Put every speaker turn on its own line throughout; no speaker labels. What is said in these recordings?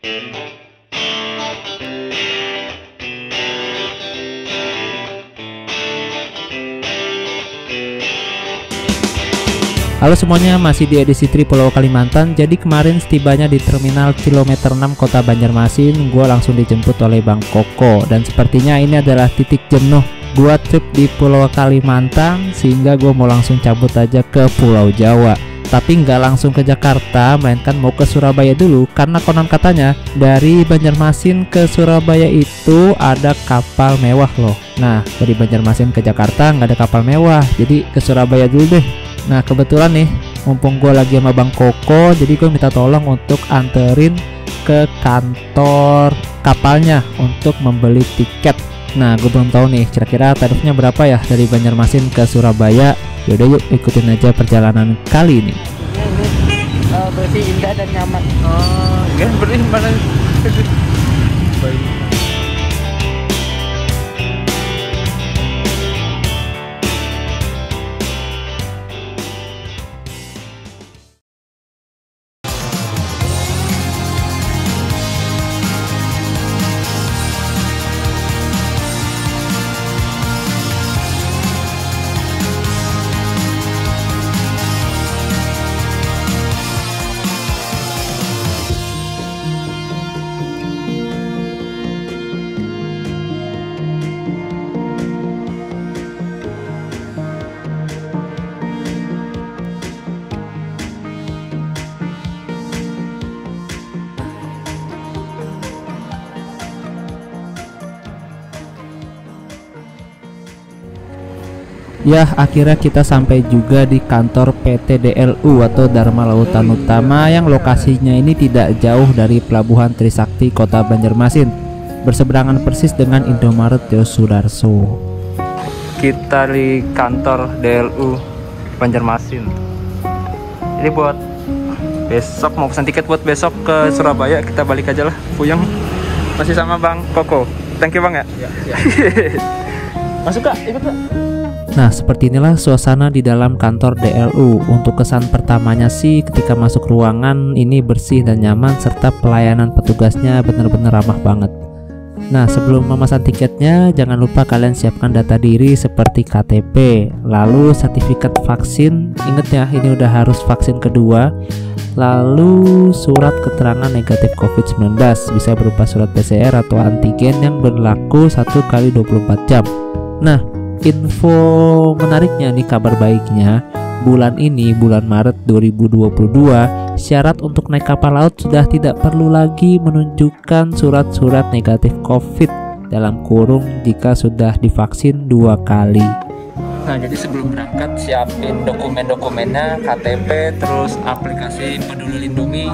Halo semuanya, masih di edisi Tri Pulau Kalimantan. Jadi kemarin setibanya di terminal kilometer 6 kota Banjarmasin, gue langsung dijemput oleh Bang Koko. Dan sepertinya ini adalah titik jenuh gue trip di Pulau Kalimantan, sehingga gue mau langsung cabut aja ke Pulau Jawa. Tapi nggak langsung ke Jakarta, melainkan mau ke Surabaya dulu, karena konon katanya dari Banjarmasin ke Surabaya itu ada kapal mewah loh. Nah, dari Banjarmasin ke Jakarta nggak ada kapal mewah, jadi ke Surabaya dulu deh. Nah kebetulan nih mumpung gue lagi sama Bang Koko jadi gue minta tolong untuk anterin ke kantor kapalnya untuk membeli tiket Nah gue belum tahu nih kira-kira tarifnya berapa ya dari Banjarmasin ke Surabaya Yaudah yuk ikutin aja perjalanan kali ini
ini uh, bersih indah dan nyaman
Oh, kan beri mana? Baik.
Ya akhirnya kita sampai juga di kantor PT DLU atau Dharma Lautan Utama yang lokasinya ini tidak jauh dari Pelabuhan Trisakti Kota Banjarmasin Berseberangan persis dengan Indomaret Yosudarso
Kita di kantor DLU Banjarmasin. Ini buat besok mau pesan tiket buat besok ke Surabaya kita balik aja lah. Puyeng masih sama Bang Koko. Thank you Bang ya. Masuk kak, ikut kak.
Nah, seperti inilah suasana di dalam kantor DLU. Untuk kesan pertamanya sih ketika masuk ruangan ini bersih dan nyaman serta pelayanan petugasnya benar-benar ramah banget. Nah, sebelum memesan tiketnya jangan lupa kalian siapkan data diri seperti KTP, lalu sertifikat vaksin. Ingat ya, ini udah harus vaksin kedua. Lalu surat keterangan negatif COVID-19 bisa berupa surat PCR atau antigen yang berlaku 1 kali 24 jam. Nah, info menariknya nih kabar baiknya bulan ini bulan Maret 2022 syarat untuk naik kapal laut sudah tidak perlu lagi menunjukkan surat-surat negatif COVID dalam kurung jika sudah divaksin dua kali.
Nah jadi sebelum berangkat siapin dokumen-dokumennya KTP terus aplikasi peduli lindungi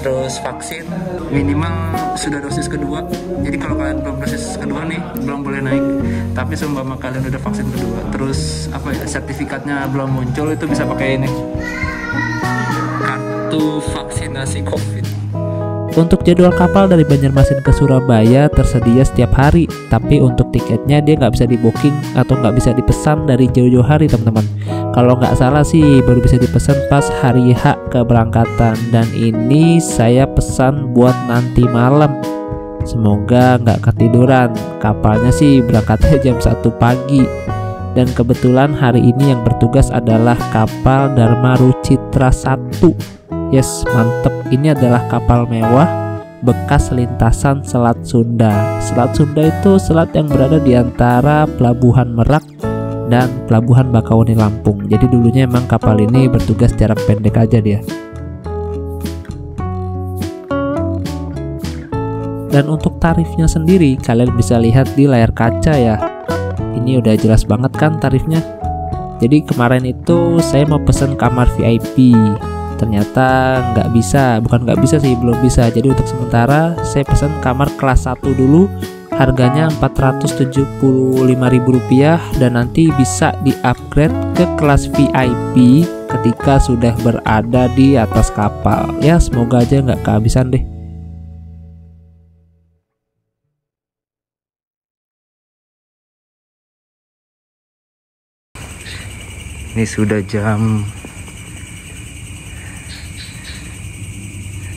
terus vaksin. Minimal sudah dosis kedua. Jadi kalau kalian belum dosis kedua nih belum boleh naik. Tapi seumpama kalian udah vaksin kedua terus apa ya sertifikatnya belum muncul itu bisa pakai ini. Kartu vaksinasi covid
Untuk jadwal kapal dari Banjarmasin ke Surabaya tersedia setiap hari, tapi untuk tiketnya dia nggak bisa di booking atau nggak bisa dipesan dari jauh-jauh hari teman-teman. Kalau nggak salah sih baru bisa dipesan pas hari H keberangkatan dan ini saya pesan buat nanti malam. Semoga nggak ketiduran. Kapalnya sih berangkatnya jam 1 pagi. Dan kebetulan hari ini yang bertugas adalah kapal Dharma Rucitra 1 Yes, mantep. Ini adalah kapal mewah bekas lintasan Selat Sunda. Selat Sunda itu selat yang berada di antara Pelabuhan Merak dan Pelabuhan Bakauheni Lampung. Jadi dulunya emang kapal ini bertugas jarak pendek aja dia. Dan untuk tarifnya sendiri kalian bisa lihat di layar kaca ya. Ini udah jelas banget kan tarifnya. Jadi kemarin itu saya mau pesan kamar VIP ternyata nggak bisa bukan nggak bisa sih belum bisa. Jadi untuk sementara saya pesan kamar kelas 1 dulu. Harganya Rp475.000 dan nanti bisa di upgrade ke kelas VIP ketika sudah berada di atas kapal. Ya semoga aja nggak kehabisan deh.
Ini sudah jam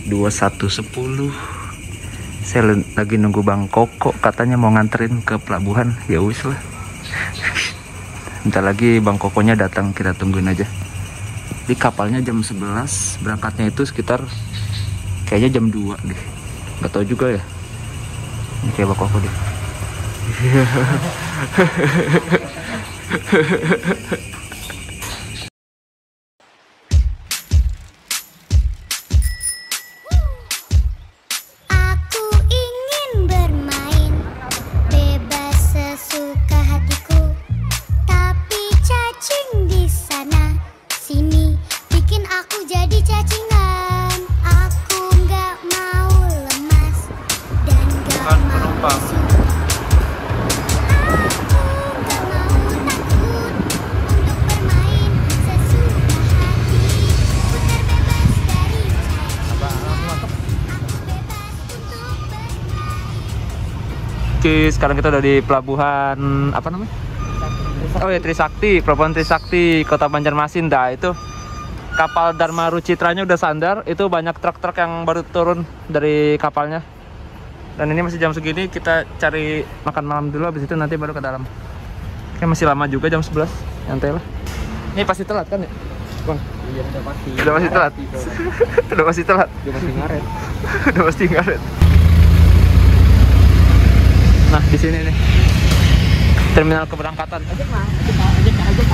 21.10 saya lagi nunggu bang Koko katanya mau nganterin ke pelabuhan. Ya wis lah. Bentar lagi bang Kokonya datang kita tungguin aja. Di kapalnya jam 11 berangkatnya itu sekitar kayaknya jam 2 deh. Nggak tahu juga ya. Ini kayak bang Koko deh Oke, sekarang kita udah di pelabuhan apa namanya? Oh ya Trisakti, pelabuhan Trisakti, Kota Banjarmasin. Dah itu kapal Dharma Rucitranya udah sandar. Itu banyak truk-truk yang baru turun dari kapalnya. Dan ini masih jam segini kita cari makan malam dulu. Habis itu nanti baru ke dalam. Kayak masih lama juga jam 11 Nyantai lah. Ini pasti telat kan ya? Bang,
Iya udah pasti.
udah pasti telat. udah pasti telat.
Udah pasti ngaret.
udah pasti ngaret. Nah, di sini nih. Terminal keberangkatan.
Ojek mah, ojek mah, ojek ojek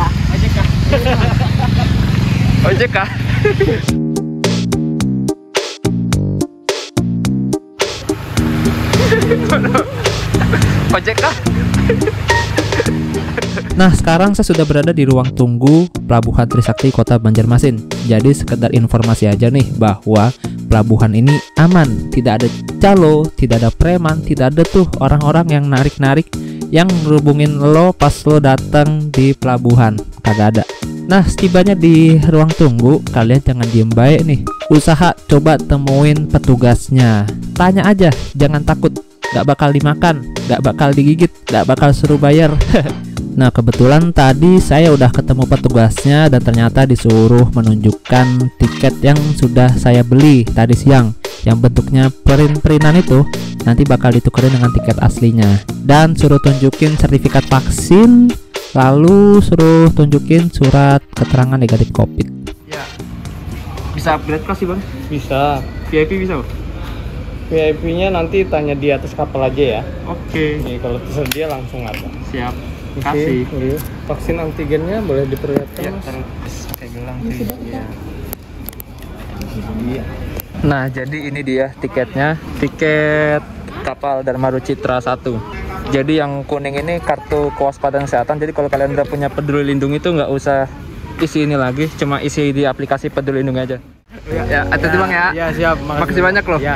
ojek.
Ojek?
Nah, sekarang saya sudah berada di ruang tunggu Pelabuhan Trisakti Kota Banjarmasin. Jadi sekedar informasi aja nih bahwa pelabuhan ini aman, tidak ada calo, tidak ada preman, tidak ada tuh orang-orang yang narik-narik yang ngerubungin lo pas lo datang di pelabuhan. Kagak ada. Nah, setibanya di ruang tunggu, kalian jangan diem baik nih. Usaha coba temuin petugasnya. Tanya aja, jangan takut. Gak bakal dimakan, gak bakal digigit, gak bakal suruh bayar. Nah kebetulan tadi saya udah ketemu petugasnya dan ternyata disuruh menunjukkan tiket yang sudah saya beli tadi siang yang bentuknya print-printan itu nanti bakal ditukerin dengan tiket aslinya dan suruh tunjukin sertifikat vaksin lalu suruh tunjukin surat keterangan negatif covid
Ya. Bisa upgrade kelas sih bang?
Bisa.
VIP bisa bang?
VIP-nya nanti tanya di atas kapal aja ya.
Oke.
Nih kalau tersedia langsung ada.
Siap.
Oke,
Kasih.
iya. Vaksin antigennya boleh diperlihatkan
Ya, terus pakai gelang sih. Iya. Nah, jadi ini dia tiketnya. Tiket kapal Dharma Citra 1. Jadi yang kuning ini kartu kewaspadaan kesehatan. Jadi kalau kalian udah punya peduli lindungi itu nggak usah isi ini lagi, cuma isi di aplikasi peduli lindungi aja. Ya, hati-hati bang ya.
Iya siap.
Makasih banyak loh.
Ya,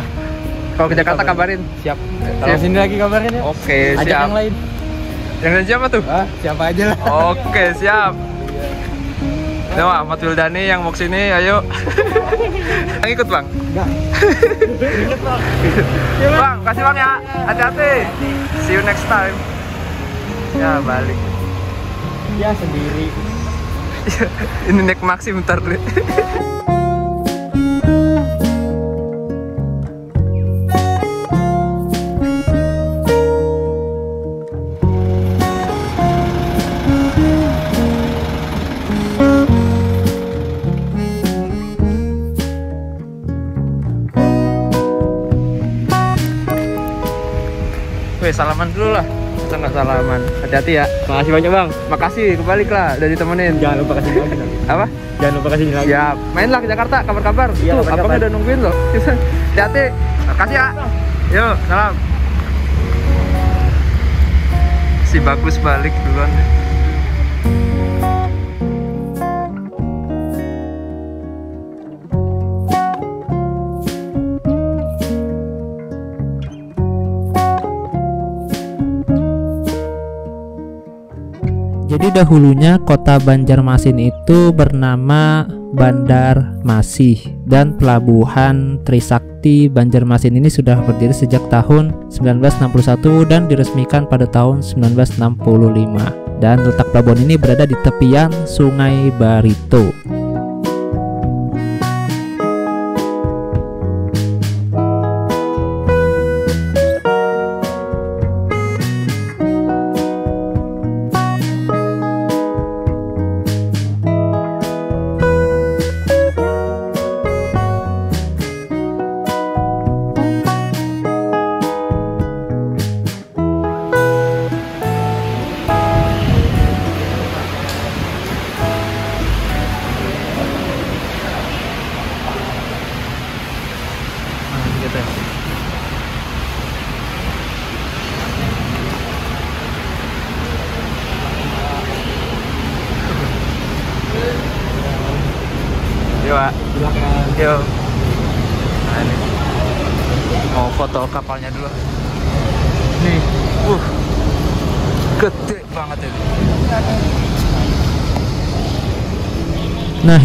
Kalau ke Jakarta kabarin.
siap. Kalau sini lagi kabarin ya.
Oke,
Ajak
siap.
yang lain.
Yang lain siapa tuh?
Ah, siapa aja lah.
Oke, siap. Nah, Ahmad Wildani yang mau ke sini, ayo. yang ikut bang.
Enggak.
bang, kasih bang ya. Hati-hati. See you next time. Ya balik.
Ya sendiri.
Ini naik maksi bentar dulu. Weh, salaman dulu lah. Kita nggak salaman. Hati-hati ya.
Makasih banyak bang.
Makasih, kebalik lah. Udah ditemenin.
Jangan lupa kasih lagi.
Apa?
Jangan lupa kasih lagi.
Siap. Mainlah ke Jakarta, kabar-kabar.
Iya,
Tuh, abang udah nungguin loh. Hati-hati. Makasih ya. Yuk, salam. Si bagus balik duluan deh.
Jadi dahulunya kota Banjarmasin itu bernama Bandar Masih dan pelabuhan Trisakti Banjarmasin ini sudah berdiri sejak tahun 1961 dan diresmikan pada tahun 1965 dan letak pelabuhan ini berada di tepian Sungai Barito.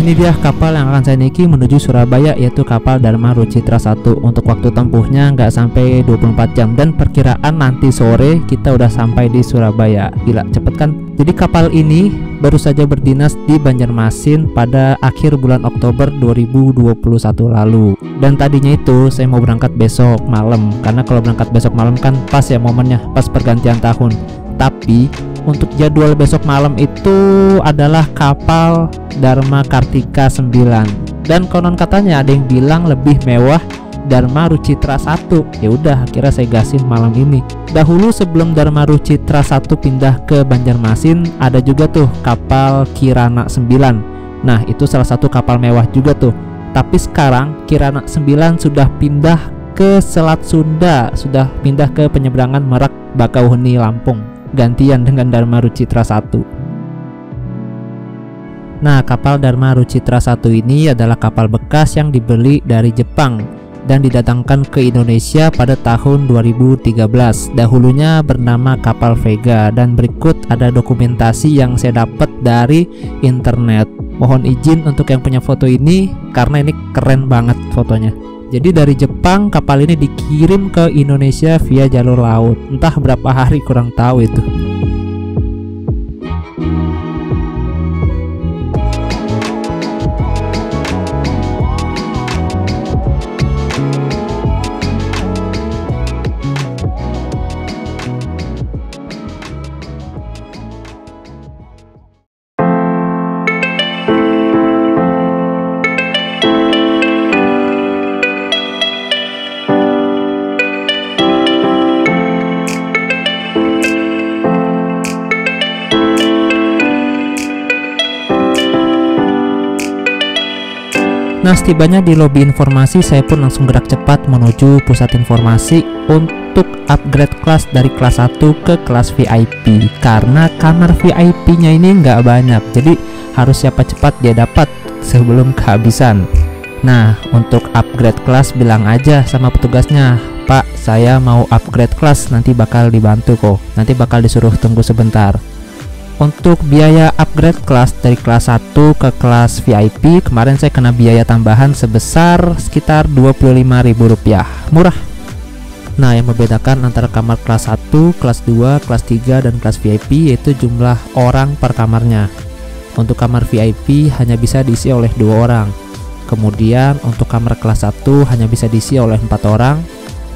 Ini
dia kapal yang akan saya naiki menuju Surabaya yaitu kapal Dharma Rucitra 1 Untuk waktu tempuhnya nggak sampai 24 jam Dan perkiraan nanti sore kita udah sampai di Surabaya. Gila cepet kan? Jadi kapal ini baru saja berdinas di Banjarmasin pada akhir bulan Oktober 2021 lalu. Dan tadinya itu saya mau berangkat besok malam Karena kalau berangkat besok malam kan pas ya momennya pas pergantian tahun Tapi untuk jadwal besok malam itu adalah kapal Dharma Kartika 9 dan konon katanya ada yang bilang lebih mewah Dharma Rucitra 1 ya udah akhirnya saya gasin malam ini. Dahulu sebelum Dharma Rucitra 1 pindah ke Banjarmasin ada juga tuh kapal Kirana 9 nah itu salah satu kapal mewah juga tuh. Tapi sekarang Kirana 9 sudah pindah ke Selat Sunda sudah pindah ke penyeberangan Merak Bakauheni Lampung gantian dengan Dharma Rucitra 1 Nah, kapal Dharma Rucitra 1 ini adalah kapal bekas yang dibeli dari Jepang dan didatangkan ke Indonesia pada tahun 2013. Dahulunya bernama kapal Vega dan berikut ada dokumentasi yang saya dapat dari internet. Mohon izin untuk yang punya foto ini karena ini keren banget fotonya. Jadi dari Jepang kapal ini dikirim ke Indonesia via jalur laut. Entah berapa hari kurang tahu itu. Nah, setibanya di lobi informasi, saya pun langsung gerak cepat menuju pusat informasi untuk upgrade kelas dari kelas 1 ke kelas VIP karena kamar VIP-nya ini nggak banyak, jadi harus siapa cepat dia dapat sebelum kehabisan. Nah, untuk upgrade kelas bilang aja sama petugasnya, Pak, saya mau upgrade kelas, nanti bakal dibantu kok, nanti bakal disuruh tunggu sebentar. Untuk biaya upgrade kelas dari kelas 1 ke kelas VIP kemarin saya kena biaya tambahan sebesar sekitar Rp25.000 murah. Nah yang membedakan antara kamar kelas 1, kelas 2, kelas 3, dan kelas VIP yaitu jumlah orang per kamarnya. Untuk kamar VIP hanya bisa diisi oleh dua orang. Kemudian untuk kamar kelas 1 hanya bisa diisi oleh empat orang.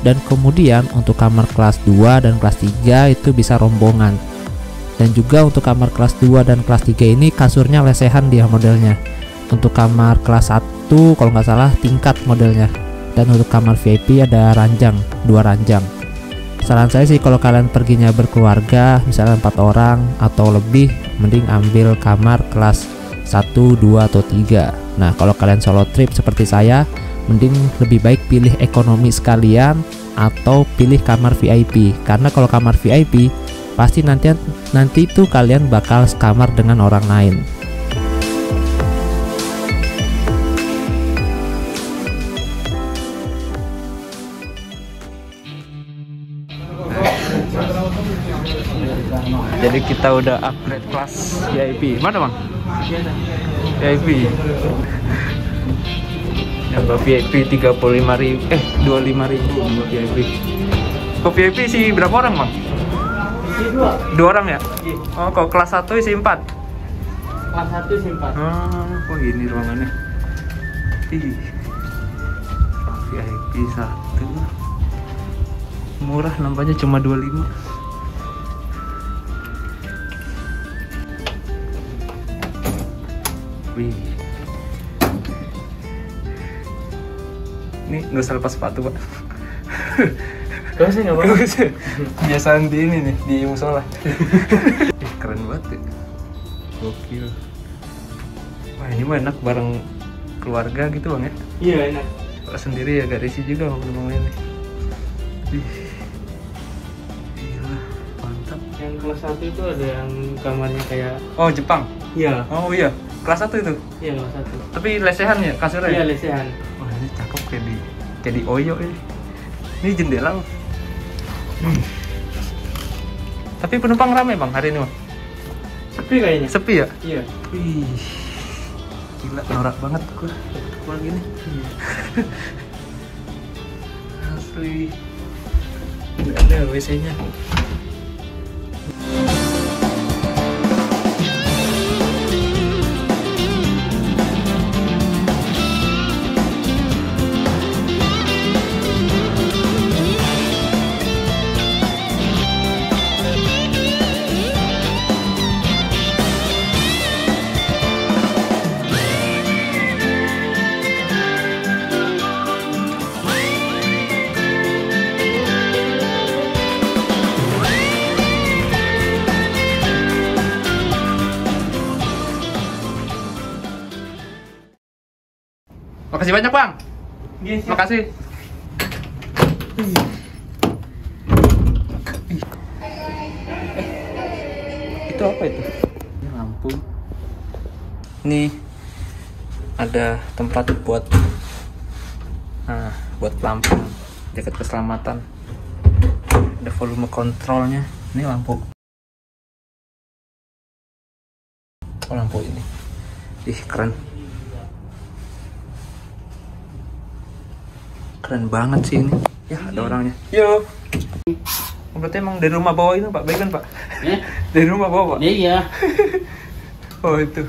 Dan kemudian untuk kamar kelas 2 dan kelas 3 itu bisa rombongan dan juga untuk kamar kelas 2 dan kelas 3 ini kasurnya lesehan dia modelnya. Untuk kamar kelas 1 kalau nggak salah tingkat modelnya. Dan untuk kamar VIP ada ranjang dua ranjang. Saran saya sih kalau kalian perginya berkeluarga misalnya empat orang atau lebih mending ambil kamar kelas 1, 2, atau 3 nah kalau kalian solo trip seperti saya mending lebih baik pilih ekonomi sekalian atau pilih kamar VIP karena kalau kamar VIP pasti nanti nanti itu kalian bakal sekamar dengan orang lain.
Jadi kita udah upgrade kelas VIP. Mana bang? VIP. Yang VIP 35 ribu, eh 25 ribu buat VIP. Kok VIP sih berapa orang bang?
Dua.
Dua orang ya? Oh, kok kelas 1 isi 4?
Kelas satu simpan.
Oh, oh gini ruangannya. Ih. VIP 1. Murah nampaknya cuma 25. Wih. Ini nggak usah lepas sepatu, Pak.
Gak sih nggak apa-apa.
Biasaan di ini nih, di musola. Ih, keren banget ya. Gokil. Wah, ini mah enak bareng keluarga gitu, Bang ya.
Iya enak.
Kalau sendiri ya gak risih juga ngomong ini. Gila, mantap.
Yang kelas satu itu ada yang kamarnya kayak
Oh, Jepang.
iya.
Oh iya, kelas satu itu.
Iya kelas satu.
Tapi lesehan ya kasurnya.
Iya lesehan.
Wah ini cakep kayak di kayak di Oyo ini. Ini jendela. loh. Hmm. Tapi penumpang rame bang hari ini bang.
Sepi kayaknya.
Sepi ya?
Iya.
Wih, gila norak banget gua pulang gini. Asli. Nggak ada WC-nya. Makasih banyak bang.
Iya, siap.
Makasih. Itu apa itu? Ini lampu. Ini ada tempat buat nah, buat pelampung jaket keselamatan. Ada volume kontrolnya. Ini lampu. Oh, lampu ini. Ih, keren. Keren banget sih ini. Ya, ada orangnya. Yo. Oh, Berarti emang dari rumah bawah itu Pak Bagan Pak?
Eh?
Dari rumah bawah Pak?
Iya.
Oh itu.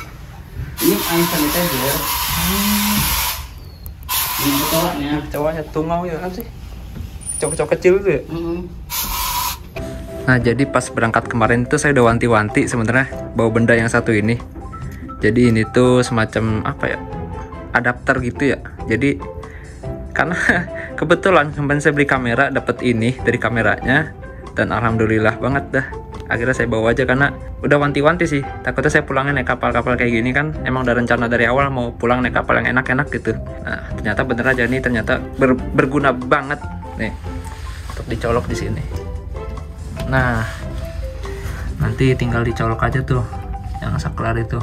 Ini air sanitizer. Ini ketolaknya.
Cowoknya tungau ya kan sih? Cowok-cowok kecil itu ya?
Mm
Nah jadi pas berangkat kemarin itu saya udah wanti-wanti sebenarnya bawa benda yang satu ini. Jadi ini tuh semacam apa ya? Adapter gitu ya. Jadi karena kebetulan kemarin saya beli kamera dapat ini dari kameranya dan alhamdulillah banget dah. Akhirnya saya bawa aja karena udah wanti-wanti sih. Takutnya saya pulangnya naik kapal-kapal kayak gini kan. Emang udah rencana dari awal mau pulang naik kapal yang enak-enak gitu. Nah ternyata bener aja nih ternyata ber- berguna banget nih untuk dicolok di sini. Nah, nanti tinggal dicolok aja tuh yang saklar itu.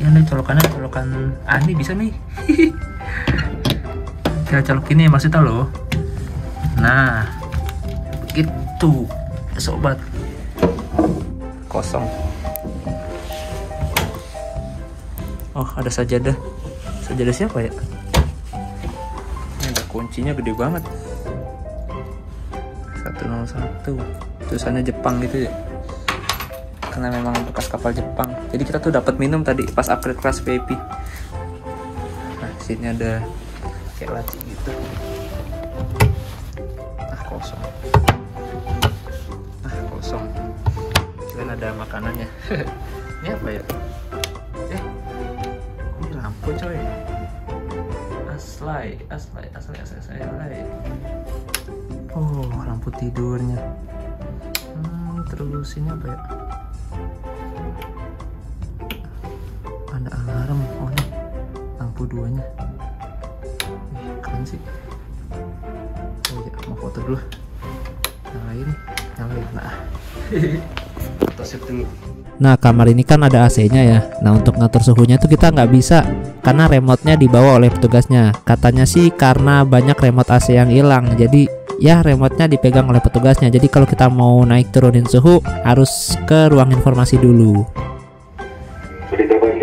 Ya nih colokannya colokan ah ini bisa nih. Kita colok ini maksudnya loh. Nah, begitu sobat. Kosong. Oh, ada sajadah. Sajadah siapa ya? Ini ada kuncinya gede banget. 101 tulisannya Jepang gitu ya karena memang bekas kapal Jepang jadi kita tuh dapat minum tadi pas upgrade kelas VIP nah sini ada kayak laci gitu ah kosong ah kosong kalian ada makanannya ini apa ya eh ini lampu coy aslay aslay aslay aslay aslay Oh, lampu tidurnya. Hmm, terus ini apa ya? Ada alarm. Oh, nih. Lampu duanya. Foto dulu. Nyalain, nyalain. Nah. foto sip dulu.
Nah kamar ini kan ada AC-nya ya. Nah untuk ngatur suhunya tuh kita nggak bisa karena remote-nya dibawa oleh petugasnya. Katanya sih karena banyak remote AC yang hilang. Jadi ya remote-nya dipegang oleh petugasnya. Jadi kalau kita mau naik turunin suhu harus ke ruang informasi dulu.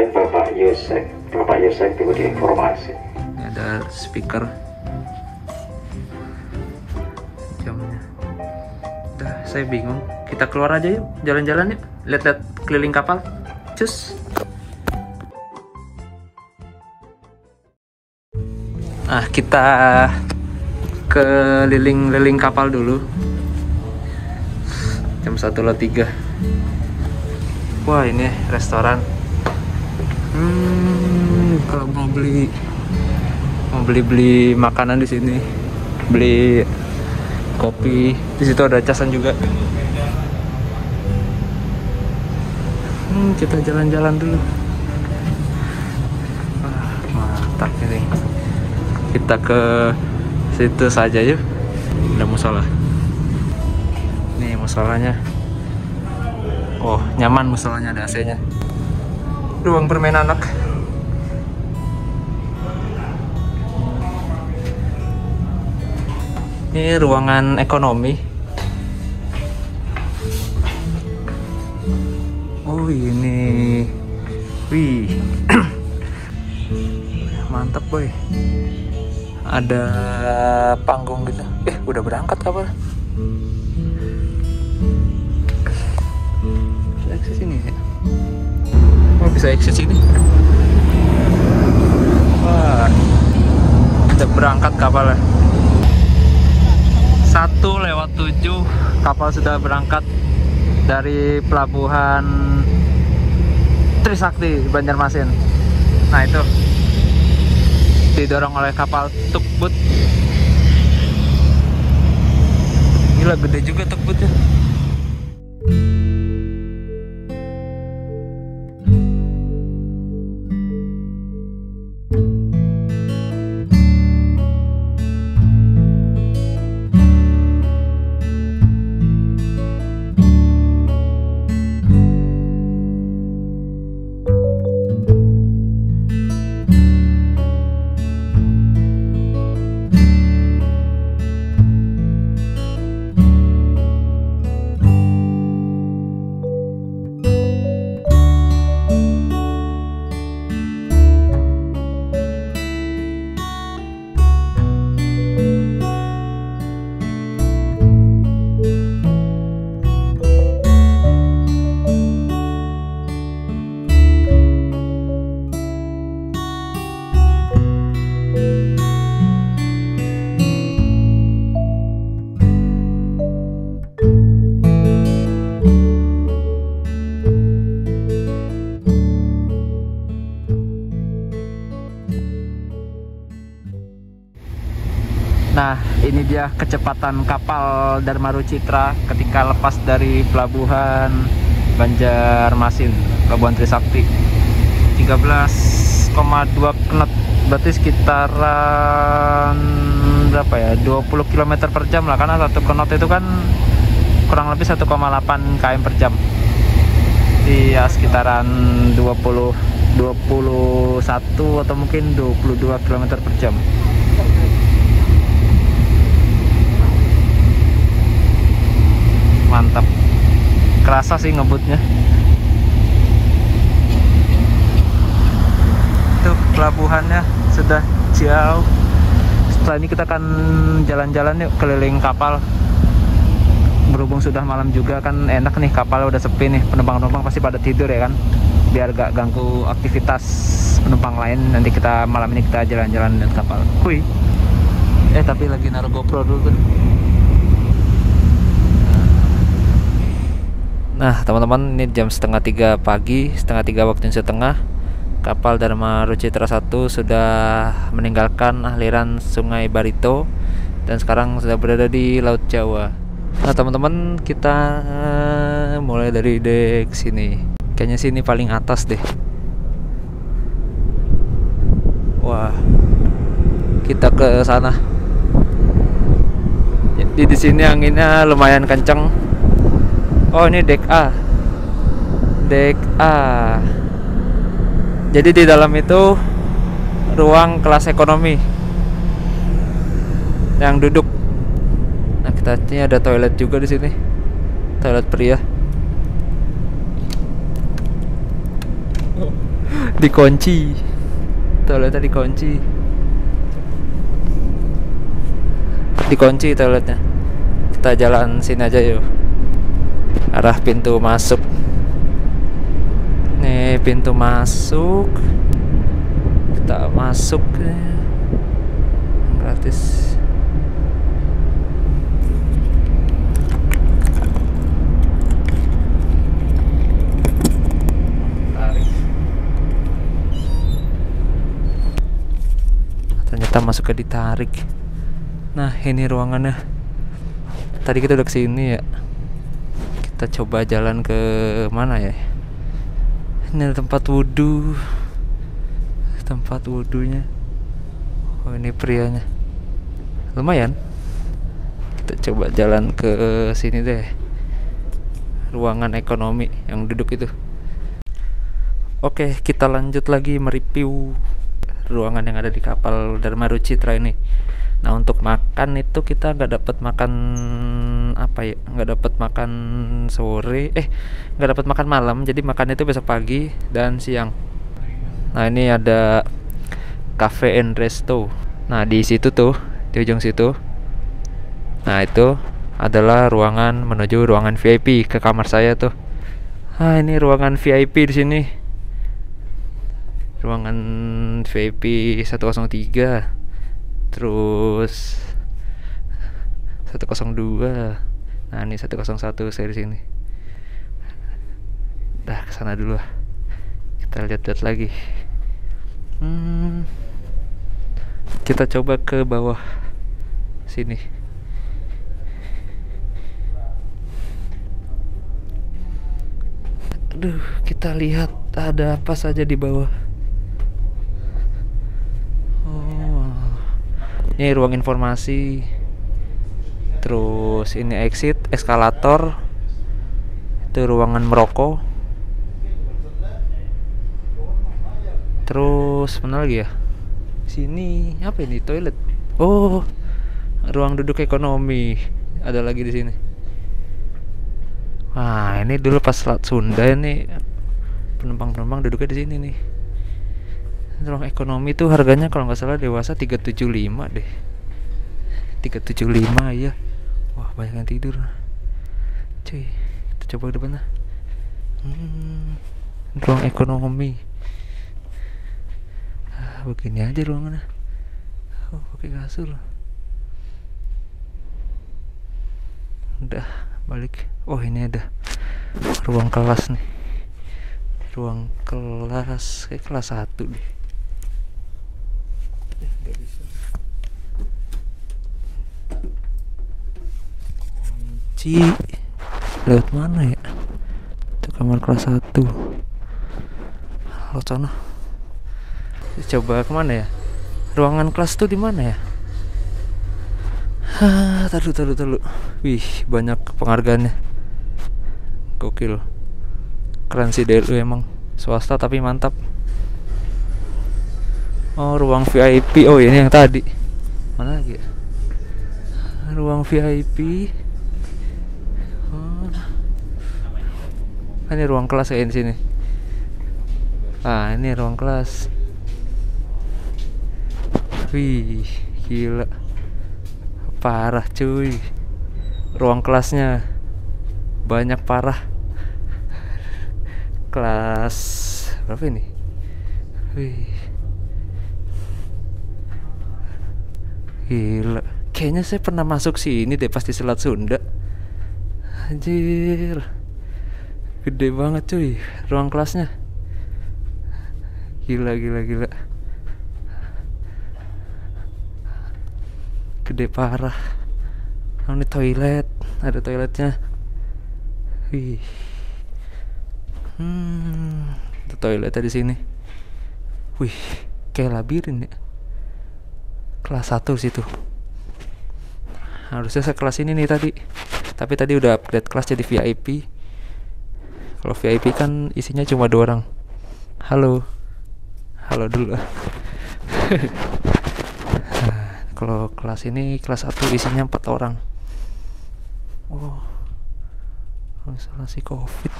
Bapak Yosek. Bapak Yosek diberi informasi.
Ini ada speaker. Saya bingung. Kita keluar aja yuk, jalan-jalan yuk. Lihat-lihat keliling kapal. Cus. Nah, kita keliling-liling kapal dulu. Jam 1.03. Wah, ini restoran. Hmm, kalau mau beli mau beli beli makanan di sini beli kopi. Di situ ada casan juga. Hmm, kita jalan-jalan dulu. Wah, mantap ini. Kita ke situ saja yuk. Ada musola. Nih musolanya. Oh nyaman musolanya ada AC nya ruang bermain anak ini ruangan ekonomi. Oh ini. Wih. Mantap boy. Ada panggung gitu. Eh udah berangkat kabar bisa eksis sini ya? Oh bisa eksis sini wah. Udah berangkat kapalnya satu lewat tujuh kapal sudah berangkat dari pelabuhan Trisakti Banjarmasin. Nah itu didorong oleh kapal tugboat gila gede juga tugboatnya dia kecepatan kapal Dharma Citra ketika lepas dari pelabuhan Banjarmasin, Pelabuhan Trisakti. 13,2 knot, berarti sekitaran berapa ya? 20 km per jam lah karena satu knot itu kan kurang lebih 1,8 km per jam. Iya, sekitaran 20 21 atau mungkin 22 km per jam. Mantap. Kerasa sih ngebutnya. Itu pelabuhannya sudah jauh. Setelah ini kita akan jalan-jalan yuk keliling kapal. Berhubung sudah malam juga kan enak nih kapal udah sepi nih. Penumpang-penumpang pasti pada tidur ya kan? Biar gak ganggu aktivitas penumpang lain. Nanti kita malam ini kita jalan-jalan dengan kapal. Hui. eh tapi lagi naruh GoPro dulu tuh Nah teman-teman ini jam setengah tiga pagi setengah tiga waktu Indonesia Tengah kapal Dharma Rucitra 1 sudah meninggalkan aliran Sungai Barito dan sekarang sudah berada di Laut Jawa. Nah teman-teman kita eh, mulai dari dek sini. Kayaknya sini paling atas deh. Wah kita ke sana. Jadi di sini anginnya lumayan kenceng. Oh ini deck A. Deck A. Jadi di dalam itu Ruang kelas ekonomi Yang duduk. Nah kita ini ada toilet juga di sini. Toilet pria. Dikunci. Toiletnya dikunci. Dikunci toiletnya. Kita jalan sini aja yuk arah pintu masuk. Nih pintu masuk. Kita masuk gratis. Ternyata masuk ke ditarik. Nah ini ruangannya. Tadi kita udah ke sini ya kita coba jalan ke mana ya? Ini tempat wudhu tempat wudhunya oh ini prianya. Lumayan. Kita coba jalan ke sini deh. Ruangan ekonomi yang duduk itu.
Oke, kita lanjut lagi mereview ruangan yang ada di kapal Dharma Citra ini. Nah, untuk makan itu kita nggak dapat makan apa ya? Nggak dapat makan sore, eh nggak dapat makan malam. Jadi makan itu besok pagi dan siang. Nah, ini ada cafe and resto. Nah, di situ tuh, di ujung situ. Nah, itu adalah ruangan menuju ruangan VIP ke kamar saya tuh. Ah, ini ruangan VIP di sini. Ruangan VIP 103. Terus 102. Nah, ini 101 saya di sini. Dah ke sana dulu lah. Kita lihat-lihat lagi. Hmm. Kita coba ke bawah sini. Aduh, kita lihat ada apa saja di bawah. Oh. Ini ruang informasi. Terus ini exit, eskalator. Itu ruangan merokok. Terus mana lagi ya? Sini apa ini? Toilet. Oh, ruang duduk ekonomi. Ada lagi di sini. Wah, ini dulu pas Selat Sunda ini penumpang-penumpang duduknya di sini nih. Ruang ekonomi tuh harganya kalau nggak salah dewasa 375 deh. 375 ya. Wah, banyak yang tidur. Cuy, kita coba ke depan lah. Hmm, ruang ekonomi. Ah, begini aja ruangannya. Oh, pakai kasur. Udah, balik. Oh, ini ada ruang kelas nih. Ruang kelas kayak kelas 1 deh. Kunci lewat mana ya? Itu kamar kelas 1 Halo sana. Coba ke mana ya? Ruangan kelas tuh di mana ya? Hah, taruh, taruh, taruh. Wih, banyak penghargaannya. Gokil. Keren sih DLU emang. Swasta tapi mantap. Oh, ruang VIP. Oh, ini yang tadi. Mana lagi ya? Ruang VIP. Oh. Ah, Ini ruang kelas kayak di sini. Ah, ini ruang kelas. Wih, gila. Parah cuy. Ruang kelasnya banyak parah. Kelas berapa ini? Wih. Gila. Kayaknya saya pernah masuk sini deh pas di Selat Sunda. Anjir. Gede banget cuy ruang kelasnya. Gila gila gila. Gede parah. Oh, ini toilet, ada toiletnya. Wih. Hmm, toiletnya di sini. Wih, kayak labirin ya. Kelas 1 situ. Harusnya saya kelas ini nih tadi. Tapi tadi udah upgrade kelas jadi VIP. Kalau VIP kan isinya cuma dua orang. Halo. Halo dulu. Kalau kelas ini kelas 1 isinya empat orang. Oh. Isolasi Covid.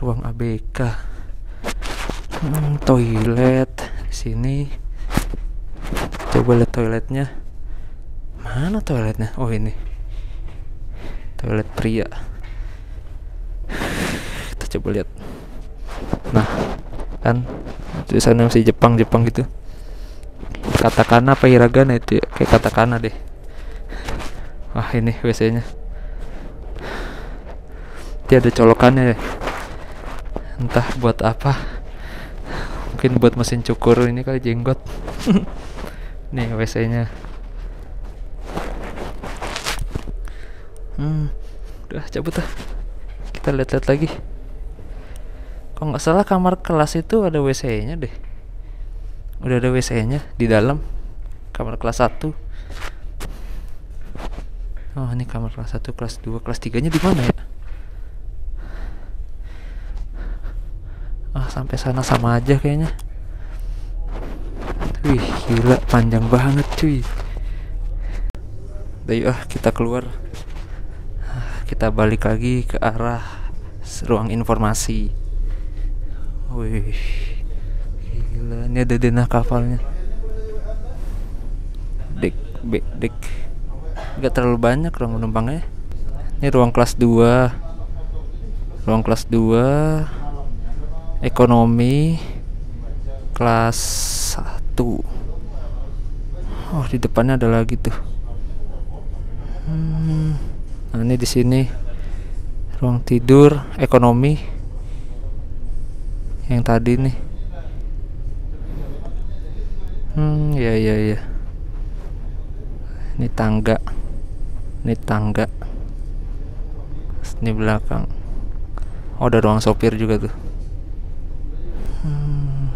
Ruang ABK. Hmm, toilet sini. Coba lihat toiletnya. Mana toiletnya? Oh ini. Toilet pria. Kita coba lihat. Nah, kan tulisannya masih Jepang Jepang gitu. Katakana apa hiragana itu ya? Kayak katakana deh. Wah ini WC-nya. Dia ada colokannya ya. Entah buat apa. Mungkin buat mesin cukur ini kali jenggot. Nih WC-nya. Hmm, udah cabut lah. Kita lihat-lihat lagi. Kalau nggak salah kamar kelas itu ada WC-nya deh. Udah ada WC-nya di dalam kamar kelas 1. Oh, ini kamar kelas 1, kelas 2, kelas 3-nya di mana ya? Ah, sampai sana sama aja kayaknya wih gila panjang banget cuy. Udah yuk ah, kita keluar. Kita balik lagi ke arah ruang informasi. Wih gila ini ada denah kapalnya. Dek be, dek. Nggak terlalu banyak ruang penumpangnya. Ini ruang kelas 2 ruang kelas 2 ekonomi. Kelas 1 oh di depannya ada lagi tuh. Hmm, nah ini di sini. Ruang tidur ekonomi. Yang tadi nih. Hmm ya ya ya. Ini tangga. Ini tangga. Ini belakang. Oh ada ruang sopir juga tuh. Hmm.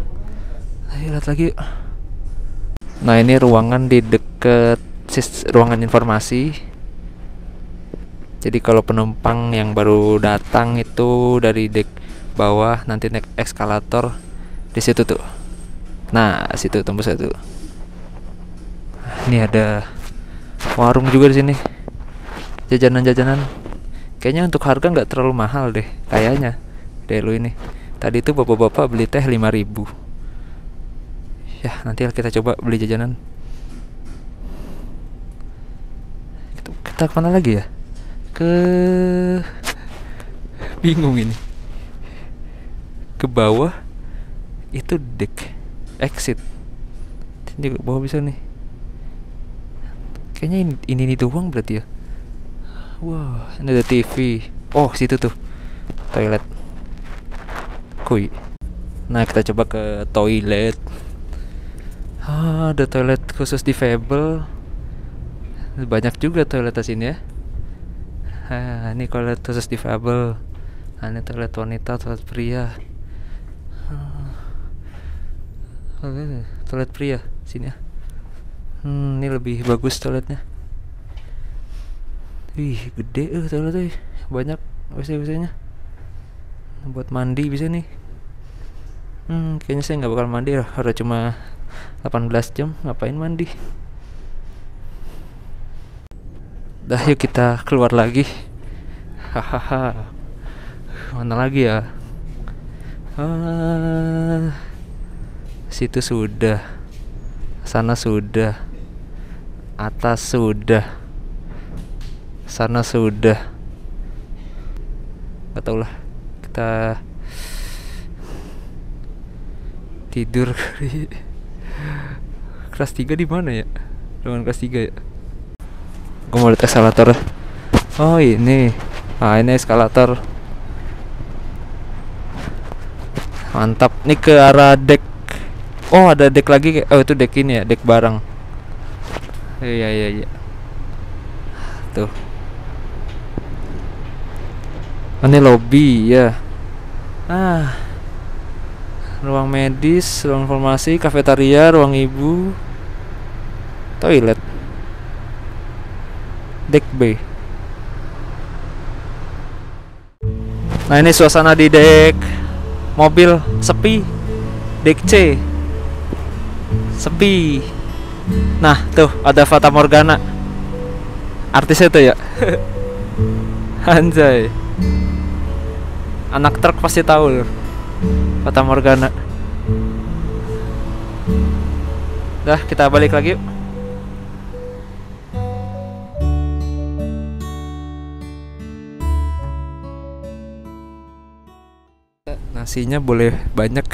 ayo lihat lagi. Nah ini ruangan di deket ruangan informasi. Jadi kalau penumpang yang baru datang itu dari dek bawah nanti naik eskalator di situ tuh. Nah situ tembus satu ini ada warung juga di sini. Jajanan-jajanan. Kayaknya untuk harga nggak terlalu mahal deh kayaknya. Deh lu ini. Tadi itu bapak-bapak beli teh 5000 ya nanti kita coba beli jajanan. Kita, kita ke mana lagi ya? Ke bingung ini. Ke bawah itu deck. Exit. Ini ke bawah bisa nih. Kayaknya ini, ini, ini doang berarti ya? Wah ini ada TV oh situ tuh. Toilet. Kui. Nah kita coba ke toilet ah, ada toilet khusus difabel banyak juga toilet di sini ya ah, ini toilet khusus difabel nah, ini toilet wanita toilet pria Ah. Oh, toilet pria sini ya hmm, ini lebih bagus toiletnya Wih, gede eh toiletnya. Banyak WC-WC-nya. Buat mandi bisa nih. Hmm, kayaknya saya nggak bakal mandi lah. Udah cuma 18 jam, ngapain mandi? Dah yuk kita keluar lagi. Hahaha. Mana lagi ya? Ah, situ sudah. Sana sudah. Atas sudah sana sudah nggak tahu lah kita tidur kali kelas 3 di mana ya? Ruangan kelas 3 ya? Gue mau lihat eskalator. Oh ini. Ah ini eskalator. Mantap. Nih ke arah deck. Oh ada deck lagi oh itu deck ini ya deck barang. Iya iya iya. Tuh. Oh, ini lobby ya. Ah. Ruang medis, ruang informasi, kafetaria, ruang ibu, toilet. Deck B. Nah, ini suasana di deck mobil sepi. Deck C. Sepi. Nah, tuh ada Fata Morgana. Artisnya tuh ya. Anjay anak truk pasti tahu loh Fata Morgana. Dah kita balik lagi yuk. Nasinya boleh banyak